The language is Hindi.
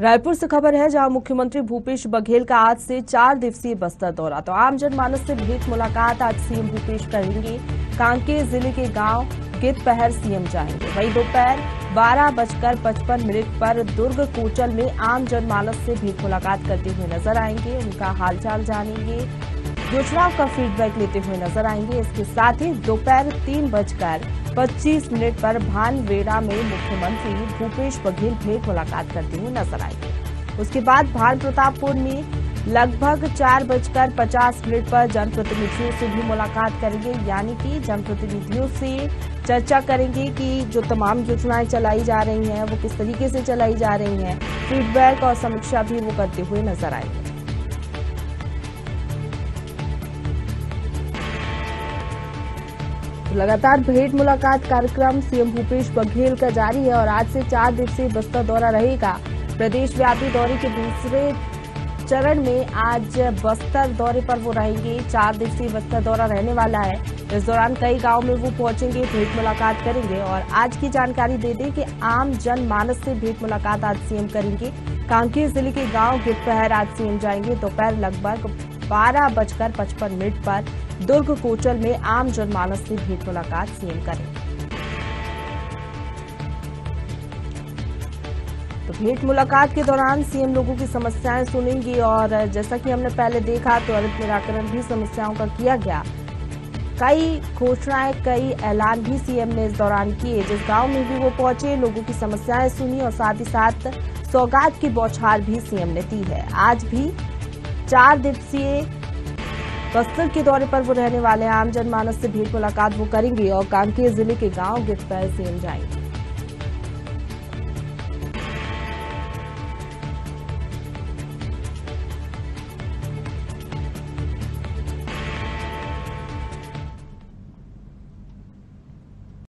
रायपुर से खबर है जहाँ मुख्यमंत्री भूपेश बघेल का आज से चार दिवसीय बस्तर दौरा। तो आम जनमानस से भेंट मुलाकात आज सीएम भूपेश करेंगे। कांकेर ज़िले के गाँव कित पहर सीएम जाएँगे। वही दोपहर बारह बजकर पचपन मिनट पर दुर्ग कोचल में आम जनमानस से भेंट मुलाकात करते हुए नज़र आएँगे। उनका हालचाल जानेंगे। योजनाओं का फीडबैक लेते हुए नज़र आएँगे। इसके साथ ही दोपहर तीन बजकर 25 मिनट पर भानवेड़ा में मुख्यमंत्री भूपेश बघेल भेंट मुलाकात करते हुए नज़र आएँगे उसके बाद भान प्रतापपुर में लगभग चार बजकर पचास मिनट पर जनप्रतिनिधियों से भी मुलाकात करेंगे, यानी कि जनप्रतिनिधियों से चर्चा करेंगे कि जो तमाम योजनाएँ चलाई जा रही हैं, वो किस तरीके से चलाई जा रही हैं, फीडबैक और समीक्षा भी वो करते हुए नज़र आएँगे। लगातार भेंट मुलाकात कार्यक्रम सीएम भूपेश बघेल का जारी है और आज से चार दिवसीय बस्तर दौरा रहेगा। प्रदेश व्यापी दौरे के दूसरे चरण में आज बस्तर दौरे पर वो रहेंगे। चार दिवसीय बस्तर दौरा रहने वाला है। इस दौरान कई गाँव में वो पहुँचेंगे, भेंट मुलाकात करेंगे और आज की जानकारी दे दें कि आम जन मानस से भेंट मुलाकात आज सीएम करेंगे। कांकेर ज़िले के गाँव गिरपहर आज सीएम जाएँगे। दोपहर लगभग बारह बजकर पचपन मिनट पर दुर्ग कोचल में आम जनमानस से भेंट मुलाकात सीएम करेंगे तो भेंट मुलाकात के दौरान सीएम लोगों की समस्याएँ सुनेंगी और जैसा कि हमने पहले देखा तो त्वरित निराकरण भी समस्याओं का किया गया। कई घोषणाएँ, कई ऐलान भी सीएम ने इस दौरान किए। जिस गाँव में भी वो पहुँचे, लोगों की समस्याएँ सुनी और साथ ही साथ सौगात की बौछार भी सीएम ने दी है। आज भी चार दिवसीय बस्तर के दौरे पर वो रहने वाले आम जनमानस से भेंट मुलाकात वो करेंगे और कांकेर ज़िले के गाँव गिरफ़्तार सीएम जाएँगे